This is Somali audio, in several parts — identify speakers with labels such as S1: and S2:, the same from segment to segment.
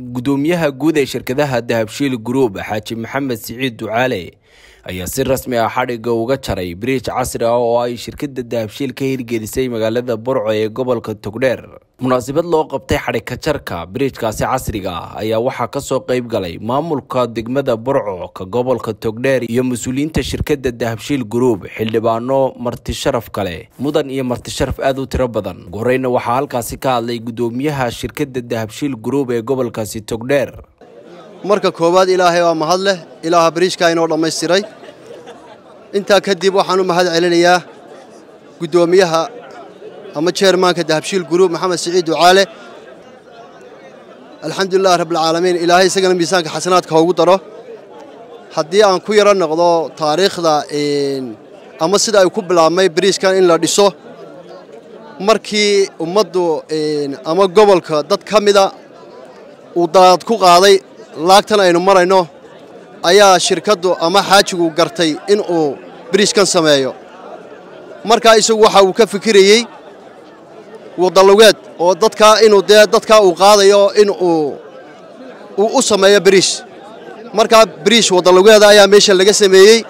S1: gudoomiyaha guud ee shirkadaha dahabshiil group xaaji maxamed siciid ducaale ayaa si rasmi ah xadhigga uga jaray biriij casri ah oo ay shirkadda dahabshiil ka hirgelisay magaalada burco ee gobolka togdheer. Munaasabad loo qabtay xadhigka jarka biriijkaasi casriga ah ayaa waxaa ka soo qeyb galay maamulka degmada burco ka gobolka togdheer iyo mas'uuliyiinta shirkadda dahabshiil group xildhibaano martisharaf kale mudan iyo martisharaf aada u tiro badan. Horeyna waxaa halkaasi ka hadlay gudoomiyaha shirkadda dahabshiil group ee gobolkaasi togdheer
S2: marka koowaad ilaahay waa mahad leh. Ilaaha bariijkaa inoo dhammaystiray. Intaa kadib waxaan u mahad celinayaa guddoomiyaha ama jeermaanka dahabshiil guruub maxamed siciid ducaale. Alxamdulilahi rabbilcaalamiin ilaahay isagana miisaanka xasanaadka hoogu daro. Haddii aan ku yaro noqdo taariikhda ama sida ay ku bilaabmay bariijkan in la dhiso markii ummaddu ama gobolka dad ka mida uu daad ku qaaday laagtan aynu marayno ayaa shirkaddu ama xaajigu gartay in uu biriijkan sameeyo. Markaa isagu waxa uu ka fikirayey wadalugeed oo dadkaa inuu dee dadkaa uu qaadayo in uu uu u sameeyo biriish markaa biriish wadalugeeda ayaa meesha laga sameeyey.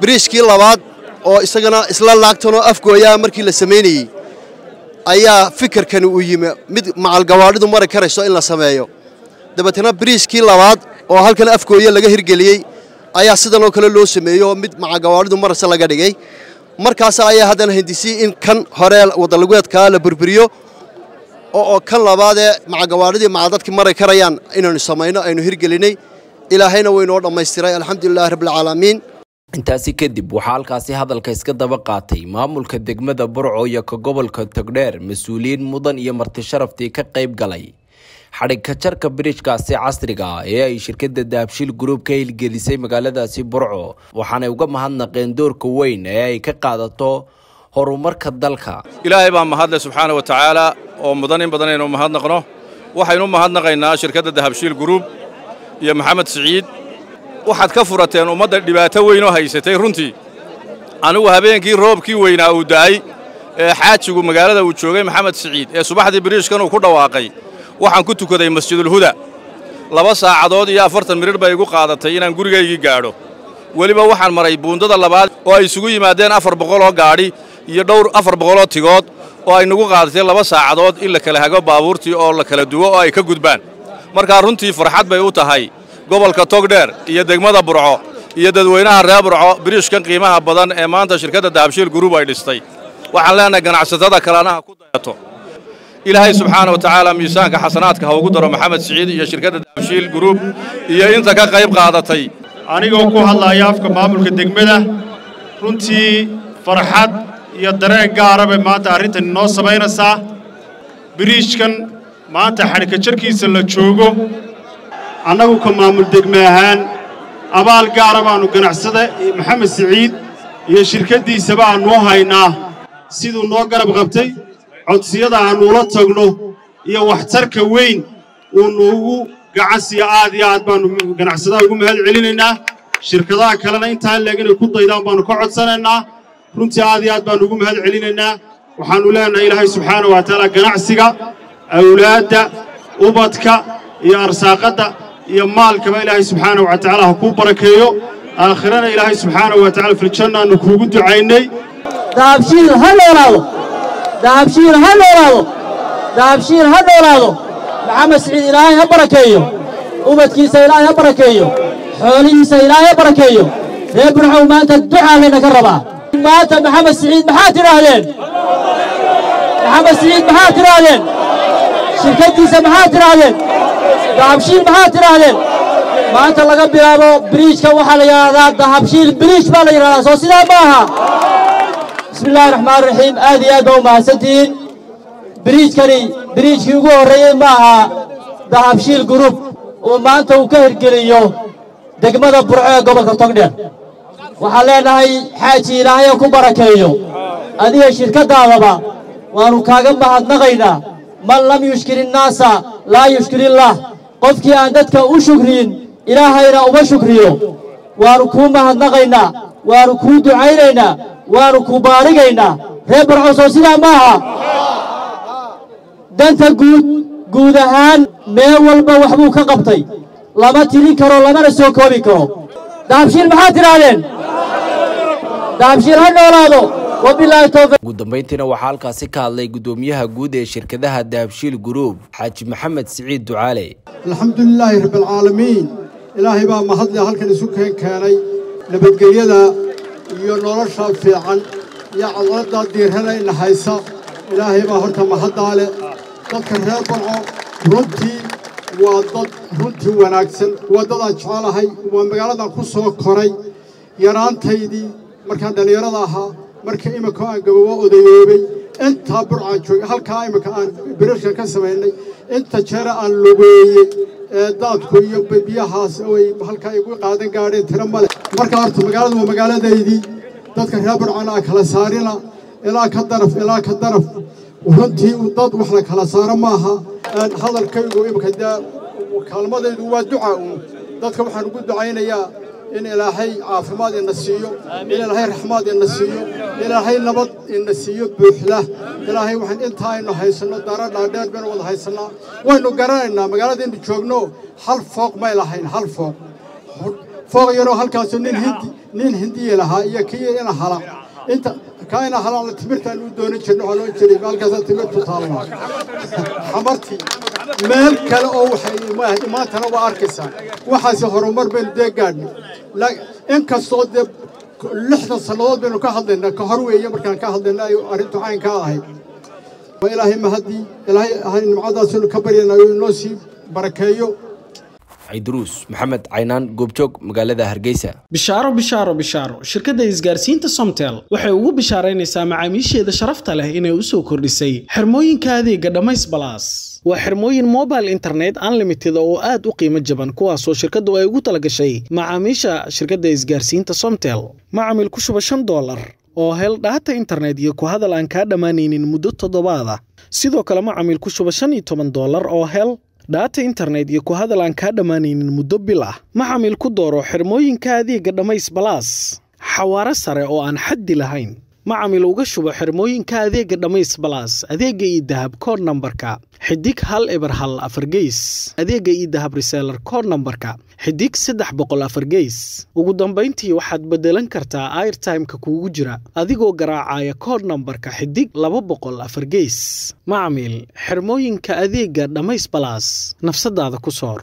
S2: Biriishkii labaad oo isagana isla laagtanoo afgooyaa markii la samaynayey ayaa fikirkani uu yimi. Mid macalgawaadhidu mari karayso in la sameeyo dabeetana biriishkii labaad oo halkan afgooya laga hirgeliyey ayaa sidanoo kale loo sameeyo mid macagawaadhidu marase laga dhigay. Markaas ayaa haddana hindisii in kan hore wadalageedkaa la burburiyo oo kan labaadee macagawaadhidii macadadkii mari karayaan inaynu samayno aynu hirgelinay. Ilaahayna waynoo dhammaystiray. Alxamdulilahi rabbilcaalamiin
S1: intaasi kadib waxaa halkaasi hadalka iska daba qaatay maamulka degmada burco iyo ka gobolka togdheer mas'uuliyiin mudan iyo martisharaftii ka qayb galay xadhigka jarka biriijkaasi casriga ah ee ay shirkadda dahabshiil group ka hilgelisay magaaladaasi burco waxaanay uga mahadnaqeen doorka weyn ee ay ka qaadato horumarka dalka.
S3: Ilaahay baa mahadle subxaana wa tacaala oo mudan in badan aynu mahadnaqno. Waxaynu mahadnaqaynaa shirkadda dahabshiil group iyo maxamed siciid. Waxaad ka furateen ummadda dhibaato weynoo haysatay runtii. Anigu habeenkii roobkii weynaa uu da'ay ee xaajigu magaalada uu joogay maxamed siciid ee subaxdii biriishkan uu ku dhawaaqay waxaan ku tukaday masjidulhuda laba saacadood iyo afartan mirir bay igu qaadatay inaan gurigaygii gaadho. Weliba waxaan maray buundada labaad oo ay isugu yimaadeen afar boqoloo gaadhi iyo dhowr afar boqoloo tigood oo ay nagu qaadatay laba saacadood in la kala hago baabuurtii oo la kala duwo oo ay ka gudbaan. Markaa runtii farxad bay u tahay. Gobolka togdheer iyo degmada burco iyo dadweynaha reer burco biriishkan qiimaha badan ee maanta shirkadda dahabshiil guruub ay dhistay. Waxaan leenahay ganacsatada kalanaha ku dayato ilaahay subxaana wa tacaala miisaanka xasanaadka ha ugu daro maxamed siciid iyo shirkadda dahabshiil guruub iyo inta ka qayb qaadatay.
S4: Anigoo ku hadlaaya afka maamulka degmada runtii farxad iyo dareen gaara bay maanta arrintan inoo samaynaysaa biriijkan maanta xadhika jarkiisa la joogo annagu ka maamul degme ahaan abaal gaara baannu ganacsada maxamed siciid iyo shirkaddiisaba aannu haynaa siduu noo garab qabtay codsiyada aannuula tagno iyo waxtarka weyn uu nuugu gacansiya aad iyo aad baannu ganacsadaha ugu mahad celinaynaa. Shirkadaha kalena intaan leeg inay ku daydaan baannu ka codsanaynaa. Runtii aad iyo aad baannu ugu mahad celinaynaa. Waxaannu leenahay ilaahay subxaana wa tacaala ganacsiga awlaadda ubadka iyo arsaaqadda iyo maalkaba ilaahay subxaana wa tacaala ha kuu barakeeyo. Aakhirana ilaahay subxaana wa tacala filjannaannu kuugu ducaynay.
S5: Dahabshiil ha noolaado dahabshiil ha noolaado. Dahabshiil ha noolaado. Maxamed siciid ilaahay ha barakeeyo. Ubadkiisa ilaahay ha barakeeyo. Xoolihiisa ilaahay ha barakeeyo. Reer burcow maanta ducaa layna ka rabaa. Maanta maxamed siciid maxaad tidhaahdeen maxamed siciid maxaad tidhaahdeen shirkaddiisa maxaad tidhaahdeen dahabshiil maxaad tidhaahdeen maanta laga bilaabo biriijka waxaa la yidhahdaa dahabshiil biriij baa la yidhahdaa soo sidaa ma aha bismi illaahi raxmaan raxiim aad iyo aad baa u mahadsantihiin. Biriijkani biriijkii ugu horreeyey ma aha dahabshiil gurub uu maanta uu ka hirgeliyo degmada burco ee gobolka togdheer. Waxaan leenahay xaaji ilaahay ku barakeeyo. Adiga shirkaddaadaba waannu kaaga mahadnaqaynaa. Man lam yushkir innaasa laa yushkir illaah qofkii aan dadka u shukriyin ilaahayna uma shukriyo. Waannu kuu mahadnaqaynaa waannu kuu ducaynaynaa waannu ku baarigaynaa. Reer barco soo sidaa ma aha danta guud guud ahaan meel walba waxbuu ka qabtay. Lama tirin karo lamana soo koobi karo. Dahabshiil maxaad tidhaahdeen dahabshiil ha noolaado.
S1: Ugu dambeyntiina waxaa halkaasi ka hadlay guddoomiyaha guud ee shirkadaha dahabshiil group xaaji maxamed siciid ducaale.
S6: Alxamdulilaahi rabbialcaalamiin ilaahay baa mahadle halkan isu keen keenay. Nabadgelyada iyo nolosha fiican. Iyo cadaaladdaa diiranayna haysa ilaahay baa horta mahaddaa leh dadka reer barco runtii waa dad runtii wanaagsan. Waa dadaan jecelahay waa magaaladan ku soo koray. Yaraantaydii markaan dhallinyarada ahaa marka imika aan gababo odayoobay. Intaa burcaan joogay halkaa imika aan birashkan ka samaynay. Inta jeera aan logeeyey ee daadku iyo biyahaas ay halkaa igu qaadan gaadheen tiro male marka horta magaaladu waa magaaladaydii dadka reer burcana aan kala saarina ilaa ka daraf ilaa ka daraf. Runtii dad wax la kala saaro maaha hadalkaygu imika kaalmadaydu waa duca uun. Dadka waxaan ugu ducaynayaa in ilaahay caafimaad ina siiyo in ilaahay raxmaad ina siiyo ilaahay nabad ina siiyo buuxda. Ilaahay waxaan intaa aynu haysanno dara dhaadheer baynu wada haysannaa waynu garanaynaa magaaladaynu joogno hal fooq may lahayn hal fooq fooq yaroo halkaasu nin hindi nin hindiya lahaa iyo kii ina hala inta kaa ina halaan timirtaan u doonan jirna waxaa loo jiray halkaasaa timirtu taallaa xamartii meel kale oo waxay maantana waa arkaysaa waxaase horumar baynu dee gaadhnay inkastoo dee lixdan sannadood baynu ka hadlaynaa ka hor weeye markaan ka hadlayna ay arrintu caynkaa ahayd waa ilaahay mahadii ilaahay
S1: ciidruus maxamed caynaan goobjoog magaalada hargeysa.
S7: Bishaaro bishaaro bishaaro. Shirkadda isgaarsiinta somtel waxay ugu bishaaraynaysaa macaamiisheeda sharafta leh inay u soo kordhisay xirmooyinka adeega dhammays balaas. Waa xirmooyin mobile internet unlimited oo aad u qiimo jaban kuwaasoo shirkaddu ay ugu talagashay macaamiisha shirkadda isgaarsiinta somtel. Macamil ku shuba shan doolar oo hel dhaata internet iyo ku hadal aan kaa dhammaanaynin muddo toddobaada sidoo kale macamil ku shuba shan iyo toban doolar oo hel dhaata internet iyo ku hadal aan kaa dhammaanaynin muddo bil ah. Macamil ku dooro xirmooyinka adeega dhammays balaas xawaaro sare oo aan xaddi lahayn macamil uga shubo xirmooyinka adeega dhammays balaas adeega iyo dahab kood nambarka xidig hal eber hal afargeys adeega iyo dahab reseelar kood nambarka xidig saddex boqol afargeys ugu dambayntii waxaad beddelan kartaa airtimeka kuugu jira adigoo garaacaya kood nambarka xidig laba boqol afargeys macamil xirmooyinka adeega dhammays balaas nafsadaada ku soor